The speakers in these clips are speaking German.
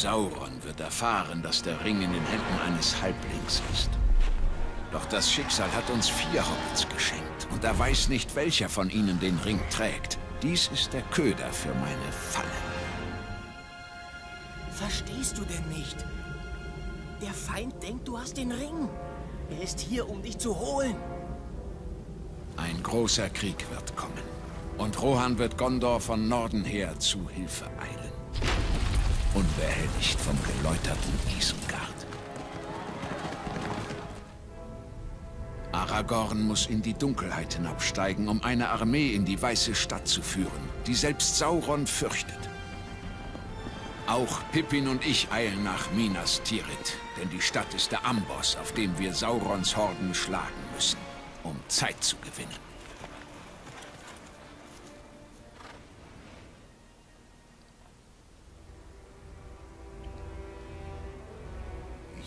Sauron wird erfahren, dass der Ring in den Händen eines Halblings ist. Doch das Schicksal hat uns vier Hobbits geschenkt und er weiß nicht, welcher von ihnen den Ring trägt. Dies ist der Köder für meine Falle. Verstehst du denn nicht? Der Feind denkt, du hast den Ring. Er ist hier, um dich zu holen. Ein großer Krieg wird kommen. Und Rohan wird Gondor von Norden her zu Hilfe eilen. Unbehelligt vom geläuterten Isengard. Aragorn muss in die Dunkelheit hinabsteigen, um eine Armee in die Weiße Stadt zu führen, die selbst Sauron fürchtet. Auch Pippin und ich eilen nach Minas Tirith, denn die Stadt ist der Amboss, auf dem wir Saurons Horden schlagen müssen, um Zeit zu gewinnen.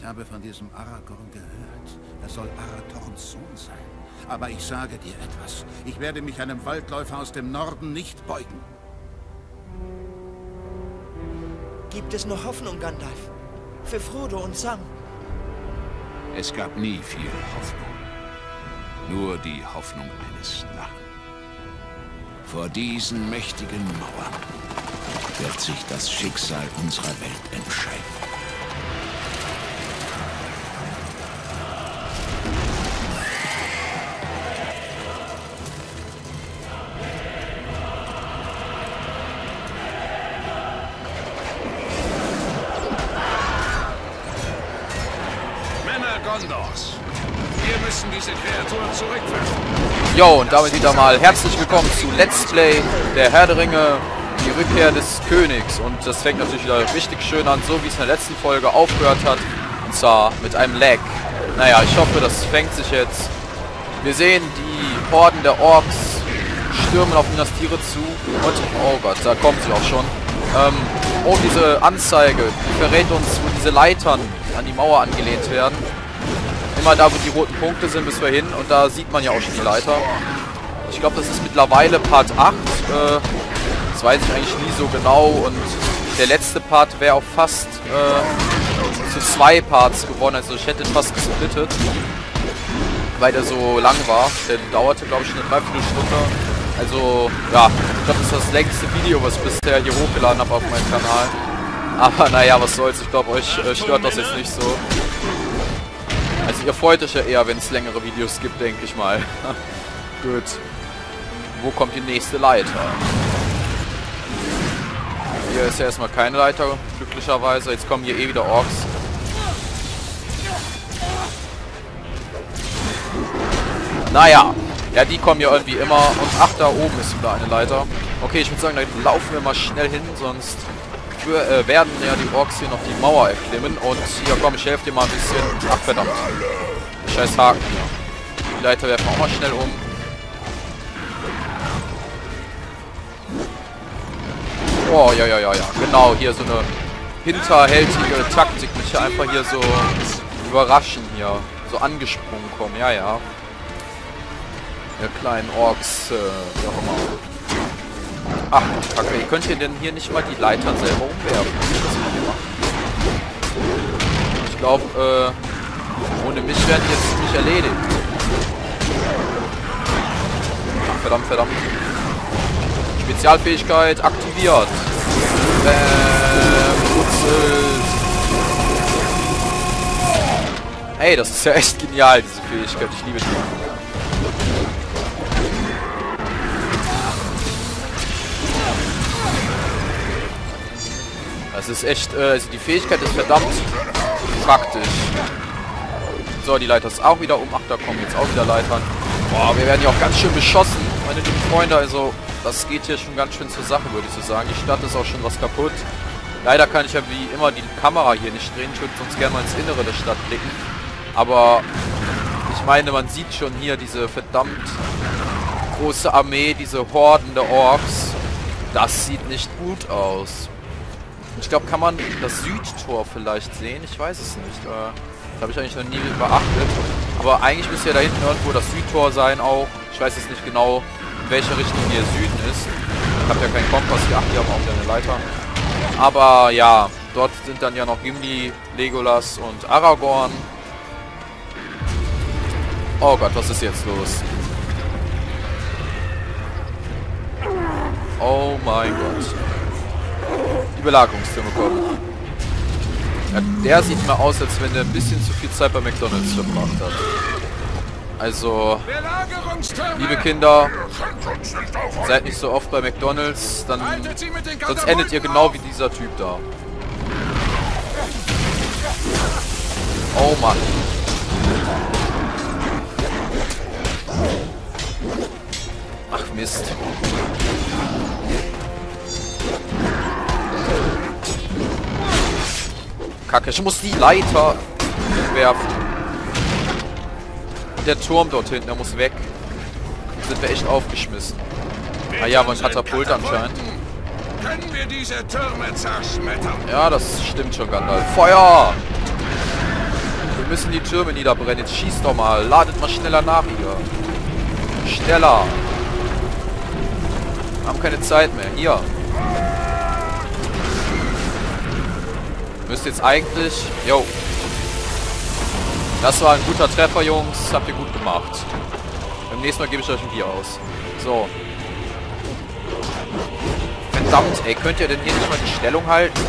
Ich habe von diesem Aragorn gehört. Er soll Arathorns Sohn sein. Aber ich sage dir etwas. Ich werde mich einem Waldläufer aus dem Norden nicht beugen. Gibt es noch Hoffnung, Gandalf? Für Frodo und Sam? Es gab nie viel Hoffnung. Nur die Hoffnung eines Narren. Vor diesen mächtigen Mauern wird sich das Schicksal unserer Welt entscheiden. Jo, und damit wieder mal herzlich willkommen zu Let's Play der Herr der Ringe, die Rückkehr des Königs. Und das fängt natürlich wieder richtig schön an, so wie es in der letzten Folge aufgehört hat. Und zwar mit einem Lag. Naja, ich hoffe, das fängt sich jetzt. Wir sehen die Horden der Orks stürmen auf Minas Tirith zu. Und, oh Gott, da kommt sie auch schon. Ähm, oh, diese Anzeige, die verrät uns, wo diese Leitern an die Mauer angelehnt werden. Immer da, wo die roten Punkte sind, bis wir hin. Und da sieht man ja auch schon die Leiter. Ich glaube, das ist mittlerweile Part 8. Äh, das weiß ich eigentlich nie so genau. Und der letzte Part wäre auch fast äh, zu zwei Parts geworden. Also ich hätte fast gesplittet. Weil der so lang war. Der dauerte, glaube ich, eine Dreiviertelstunde. Also, ja, ich glaube, das ist das längste Video, was ich bisher hier hochgeladen habe auf meinem Kanal. Aber naja, was soll's. Ich glaube, euch äh, stört das jetzt nicht so. Ihr freut euch ja eher, wenn es längere Videos gibt, denke ich mal. Gut. Wo kommt die nächste Leiter? Hier ist ja erstmal keine Leiter, glücklicherweise. Jetzt kommen hier eh wieder Orks. Naja. Ja, die kommen ja irgendwie immer. Und ach, da oben ist wieder eine Leiter. Okay, ich würde sagen, da laufen wir mal schnell hin, sonst äh, werden ja die Orks hier noch die Mauer erklimmen. Und hier, komm, ich helfe dir mal ein bisschen. Ach, verdammt. Scheiß Haken hier. Die Leiter werfen auch mal schnell um. Oh, ja, ja, ja, ja. Genau, hier so eine hinterhältige Taktik. Mich hier einfach hier so überraschen hier. So angesprungen kommen. Ja, ja. Der kleinen Orks, äh, wie auch immer. Ach, Kacke, ihr könnt ihr denn hier nicht mal die Leitern selber umwerfen? Ich glaube, äh, ohne mich werden jetzt ziemlich erledigt. Ach, verdammt, verdammt. Spezialfähigkeit aktiviert. Bäm, putzelt. Ey, das ist ja echt genial, diese Fähigkeit. Ich liebe die. Das ist echt, äh, also die Fähigkeit ist verdammt praktisch. So, die Leiter ist auch wieder um. Ach, da kommen jetzt auch wieder Leitern. Boah, wir werden ja auch ganz schön beschossen, meine lieben Freunde. Also, das geht hier schon ganz schön zur Sache, würde ich so sagen. Die Stadt ist auch schon was kaputt. Leider kann ich ja wie immer die Kamera hier nicht drehen. Ich würde sonst gerne mal ins Innere der Stadt blicken. Aber ich meine, man sieht schon hier diese verdammt große Armee, diese Horden der Orks. Das sieht nicht gut aus. Ich glaube, kann man das Südtor vielleicht sehen? Ich weiß es nicht. Äh, das habe ich eigentlich noch nie beachtet. Aber eigentlich müsste ja da hinten irgendwo das Südtor sein auch. Ich weiß jetzt nicht genau, in welche Richtung hier Süden ist. Ich habe ja keinen Kompass. Ach, hier haben auch eine Leiter. Aber ja, Dort sind dann ja noch Gimli, Legolas und Aragorn. Oh Gott, was ist jetzt los? Oh mein Gott. Die Belagerungstürme kommen. Ja, der sieht mal aus, als wenn der ein bisschen zu viel Zeit bei McDonalds verbracht hat. Also, liebe Kinder, seid nicht so oft bei McDonalds, dann sonst endet ihr genau wie dieser Typ da. Oh Mann. Ach Mist. Kacke, ich muss die Leiter werfen. Und der Turm dort hinten, der muss weg. Sind wir echt aufgeschmissen. Ah ja, man Katapult anscheinend. Können wir diese Türme zerschmettern? Ja, das stimmt schon, Gandalf. Feuer! Wir müssen die Türme niederbrennen. Jetzt schießt doch mal. Ladet mal schneller nach hier. Schneller. Wir haben keine Zeit mehr. Hier. Müsst jetzt eigentlich... Jo. Das war ein guter Treffer, Jungs. Habt ihr gut gemacht. Beim nächsten Mal gebe ich euch ein Bier aus. So. Verdammt, ey. Könnt ihr denn hier nicht mal die Stellung halten?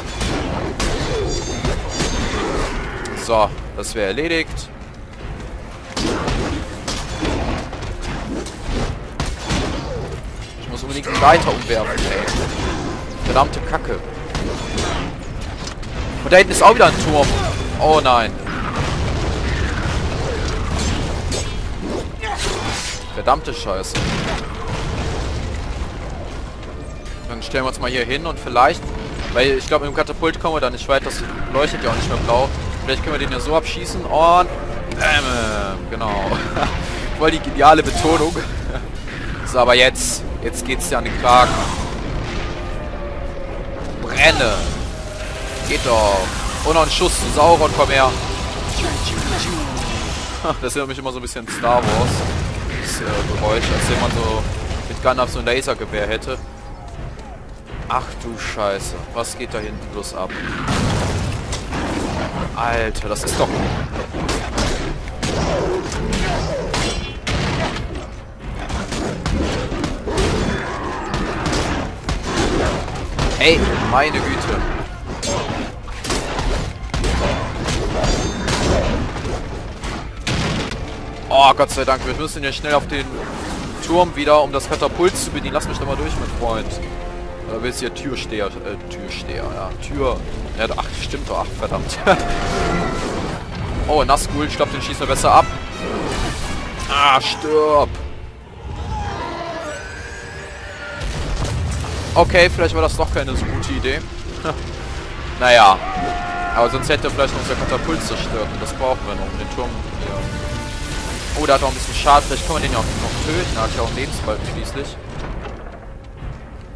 So. Das wäre erledigt. Ich muss unbedingt die Leiter umwerfen, ey. Verdammte Kacke. Und da hinten ist auch wieder ein Turm. Oh nein. Verdammte Scheiße. Dann stellen wir uns mal hier hin und vielleicht... Weil ich glaube, mit dem Katapult kommen wir da nicht weit. Das leuchtet ja auch nicht mehr blau. Vielleicht können wir den ja so abschießen und... Ähm, genau. Voll die geniale Betonung. so, aber jetzt... Jetzt geht's ja an den Kragen. Brenne. Geht doch. Und noch ein Schuss zu Sauron, komm her. Das erinnert mich immer so ein bisschen Star Wars. Das äh, Geräusch, als wenn man so mit Gandalf so ein Lasergewehr hätte. Ach du Scheiße. Was geht da hinten bloß ab? Alter, das ist doch... Ey, meine Güte. Oh, Gott sei Dank. Wir müssen ja schnell auf den Turm wieder, um das Katapult zu bedienen. Lass mich doch mal durch, mein Freund. Oder willst du hier Türsteher? Äh, Türsteher, ja. Tür... Ja, ach, stimmt doch. Ach, verdammt. oh, Nazgul. Ich glaube, den schießen wir besser ab. Ah, stirb. Okay, vielleicht war das doch keine so gute Idee. naja. Aber sonst hätte vielleicht unser Katapult zerstört. Und das brauchen wir noch, um den Turm hier. Oh, der hat auch ein bisschen Schaden. Vielleicht können wir den ja auch noch töten. Hat ja auch einen Lebensbalken schließlich.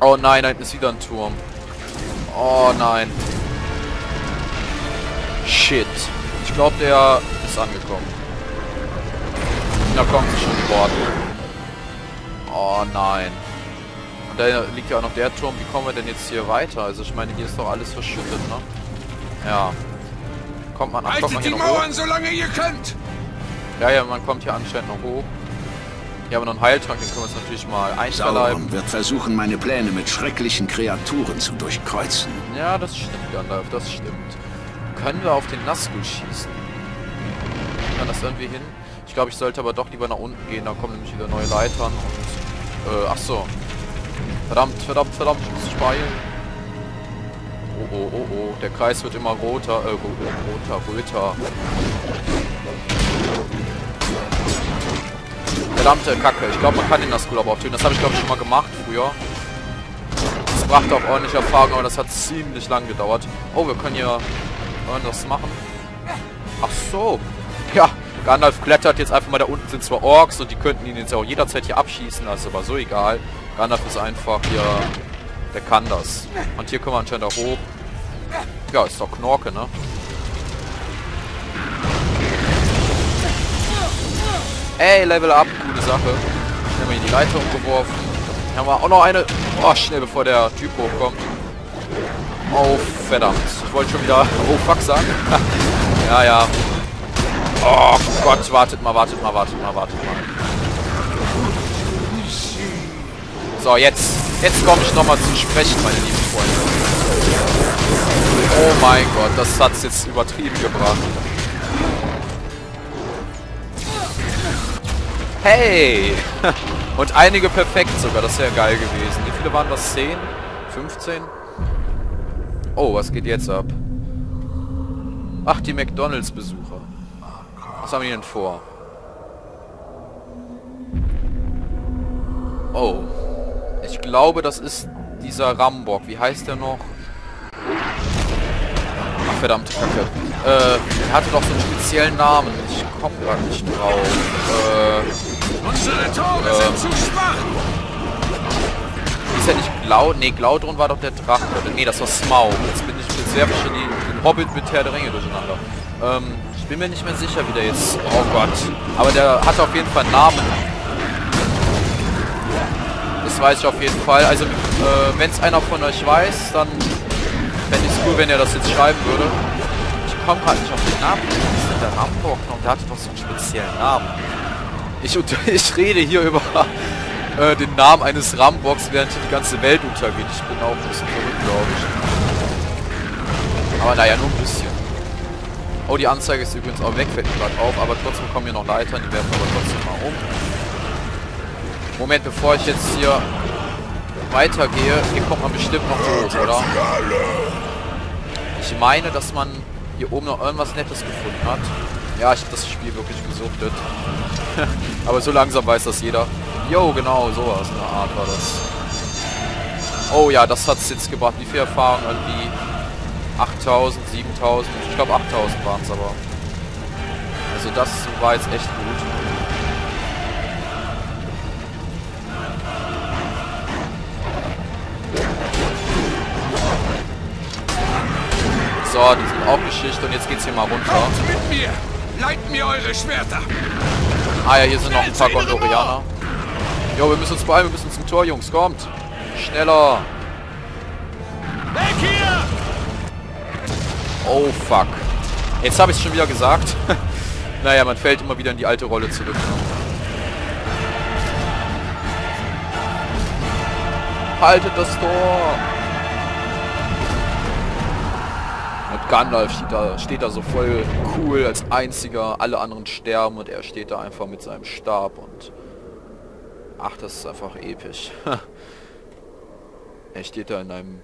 Oh nein, da hinten ist wieder ein Turm. Oh nein. Shit. Ich glaube, der ist angekommen. Da kommt schon die Worte. Oh nein. Und da liegt ja auch noch der Turm. Wie kommen wir denn jetzt hier weiter? Also ich meine, hier ist doch alles verschüttet, ne? Ja. Kommt man, ach, kommt man hier die noch Mauern, hoch? solange ihr könnt! Ja, ja, man kommt hier anscheinend noch hoch. Hier haben wir noch einen Heiltrank, den können wir uns natürlich mal einverleiben. Sauron wird versuchen, meine Pläne mit schrecklichen Kreaturen zu durchkreuzen. Ja, das stimmt, Gandalf, das stimmt. Können wir auf den Nazgul schießen? Kann das irgendwie hin? Ich glaube, ich sollte aber doch lieber nach unten gehen, da kommen nämlich wieder neue Leitern und... Äh, ach so. Verdammt, verdammt, verdammt, ich muss beeilen. Oh, oh, oh, oh. Der Kreis wird immer roter, äh, roter, röter. Verdammte Kacke. Ich glaube, man kann den Nazgul aber auch töten. Das habe ich, glaube ich, schon mal gemacht früher. Das brachte auch ordentlich Erfahrung, aber das hat ziemlich lang gedauert. Oh, wir können hier irgendwas machen. Ach so. Ja, Gandalf klettert jetzt einfach mal da unten sind zwar Orks und die könnten ihn jetzt auch jederzeit hier abschießen, das ist aber so egal. Gandalf ist einfach hier, der kann das. Und hier können wir anscheinend auch hoch. Ja, ist doch Knorke, ne? Ey, Level up, gute Sache. Schnell mal hier die Leiter umgeworfen. Hier haben wir auch noch eine. Oh, schnell bevor der Typ hochkommt. Oh, verdammt. Ich wollte schon wieder oh fuck sagen. ja, ja. Oh Gott, wartet mal, wartet mal, wartet mal, wartet mal. So, jetzt. Jetzt komme ich nochmal zu sprechen, meine lieben Freunde. Oh mein Gott, das hat es jetzt übertrieben gebracht. Hey! Und einige perfekt sogar, das wäre geil gewesen. Wie viele waren das? 10? 15? Oh, was geht jetzt ab? Ach, die McDonalds-Besucher. Was haben die denn vor? Oh. Ich glaube, das ist dieser Rambock. Wie heißt der noch? Ach, verdammte Kacke. Äh, er hatte doch so einen speziellen Namen. Ich komme gerade nicht drauf. Äh, Unsere Tore äh, sind zu schwach. ist er nicht Glau? Nee, Glaudron war doch der Drache. Nee, das war Smaug. Jetzt bin ich jetzt werfe ich die, den Hobbit mit Herr der Ringe durcheinander. Ähm, ich bin mir nicht mehr sicher, wie der jetzt... Oh Gott. Aber der hat auf jeden Fall einen Namen. Das weiß ich auf jeden Fall. Also, äh, wenn es einer von euch weiß, dann fände ich es cool, wenn er das jetzt schreiben würde. Ich komme gerade nicht auf den Namen. Was ist denn der Rambock noch? Der hatte doch so einen speziellen Namen. Ich, ich rede hier über äh, den Namen eines Rambocks, während hier die ganze Welt untergeht. Ich bin auch ein bisschen verrückt, glaube ich. Aber naja, nur ein bisschen. Oh, die Anzeige ist übrigens auch weg, fällt mir gerade auf, aber trotzdem kommen hier noch Leitern, die werfen aber trotzdem mal um. Moment, bevor ich jetzt hier weitergehe, hier kommt man bestimmt noch hoch, oder? Ich meine, dass man hier oben noch irgendwas Nettes gefunden hat. Ja, ich habe das Spiel wirklich gesuchtet. aber so langsam weiß das jeder. Jo, genau, sowas in der Art war das. Oh ja, das hat's jetzt gebracht. Wie viel Erfahrung? Irgendwie 8000, 7000. Ich glaube 8000 waren es aber. Also das war jetzt echt gut. So, die sind auch Geschichte und jetzt geht's hier mal runter. Kommt mit mir. Leiht mir eure Schwerter. Ah ja, hier sind noch ein paar Gondorianer. Jo, wir müssen uns beeilen, wir müssen zum Tor, Jungs. Kommt. Schneller. Weg hier. Oh, fuck. Jetzt habe ich es schon wieder gesagt. naja, man fällt immer wieder in die alte Rolle zurück. ne? Haltet das Tor! Gandalf steht da, steht da so voll cool als einziger. Alle anderen sterben und er steht da einfach mit seinem Stab und... Ach, das ist einfach episch. er steht da in einem...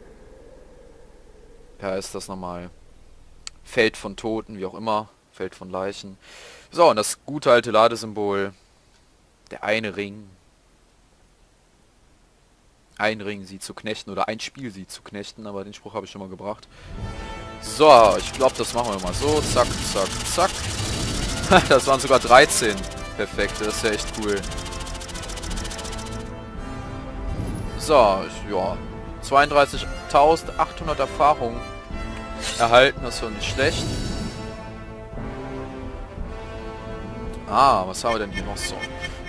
Ja, ist das nochmal... Feld von Toten, wie auch immer. Feld von Leichen. So, und das gute alte Ladesymbol. Der eine Ring. Ein Ring, sie zu knechten. Oder ein Spiel, sie zu knechten. Aber den Spruch habe ich schon mal gebracht. So, ich glaube, das machen wir mal so. Zack, zack, zack. das waren sogar 13. Perfekt, das ist ja echt cool. So, ja. 32.800 Erfahrungen erhalten, das ist doch nicht schlecht. Ah, was haben wir denn hier noch so?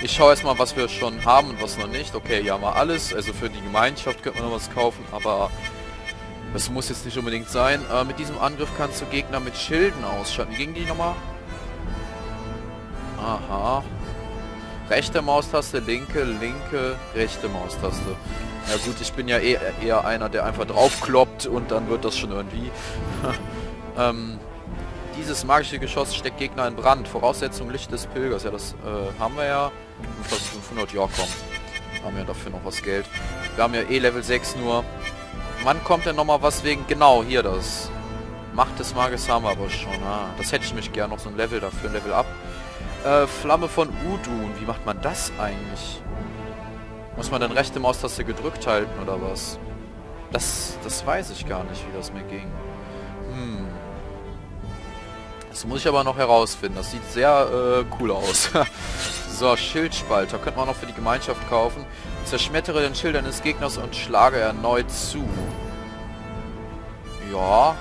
Ich schaue erstmal, was wir schon haben und was noch nicht. Okay, ja mal alles. Also für die Gemeinschaft könnte man noch was kaufen, aber das muss jetzt nicht unbedingt sein. Äh, mit diesem Angriff kannst du Gegner mit Schilden ausschalten. Wie ging die nochmal? Aha. Rechte Maustaste, linke, linke, rechte Maustaste. Ja gut, ich bin ja eh eher einer, der einfach draufkloppt und dann wird das schon irgendwie. ähm, dieses magische Geschoss steckt Gegner in Brand. Voraussetzung Licht des Pilgers. Ja, das äh, haben wir ja. Fast 500, ja komm. Haben wir dafür noch was Geld. Wir haben ja eh Level 6 nur. Wann kommt denn nochmal was wegen... Genau, hier das. Macht des Mages haben wir aber schon. Ah, das hätte ich mich gern noch so ein Level dafür, ein Level ab. Äh, Flamme von Udun. Wie macht man das eigentlich? Muss man dann rechte Maustaste gedrückt halten oder was? Das, das weiß ich gar nicht, wie das mir ging. Hm. Das muss ich aber noch herausfinden. Das sieht sehr äh, cool aus. so, Schildspalter. Könnte man noch für die Gemeinschaft kaufen. Zerschmettere den Schild eines Gegners und schlage erneut zu. Ja.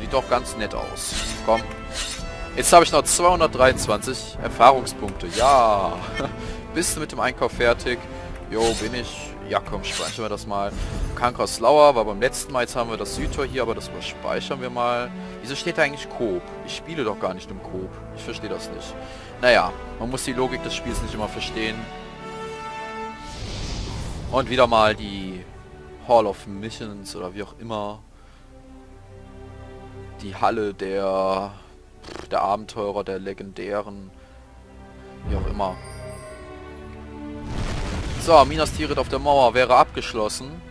Sieht doch ganz nett aus. Komm. Jetzt habe ich noch 223 Erfahrungspunkte. Ja. Bist du mit dem Einkauf fertig? Jo, bin ich. Ja, komm, speichern wir das mal. Kankras Lauer war beim letzten Mal. Jetzt haben wir das Südtor hier, aber das überspeichern wir mal. Wieso steht da eigentlich Coop? Ich spiele doch gar nicht im Coop. Ich verstehe das nicht. Naja, man muss die Logik des Spiels nicht immer verstehen. Und wieder mal die Hall of Missions oder wie auch immer. Die Halle der, der Abenteurer, der legendären, wie auch immer. So, Minas Tirith auf der Mauer wäre abgeschlossen.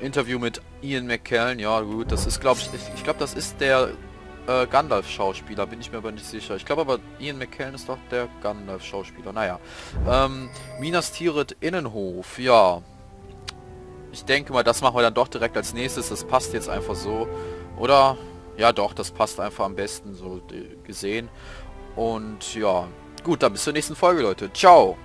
Interview mit Ian McKellen, ja gut, das ist glaube ich, ich, glaube das ist der äh, Gandalf-Schauspieler, bin ich mir aber nicht sicher. Ich glaube aber Ian McKellen ist doch der Gandalf-Schauspieler, naja. Ähm, Minas Tirith Innenhof, ja. Ich denke mal, das machen wir dann doch direkt als nächstes, das passt jetzt einfach so. Oder? Ja doch, das passt einfach am besten so gesehen. Und ja, gut, dann bis zur nächsten Folge, Leute. Ciao!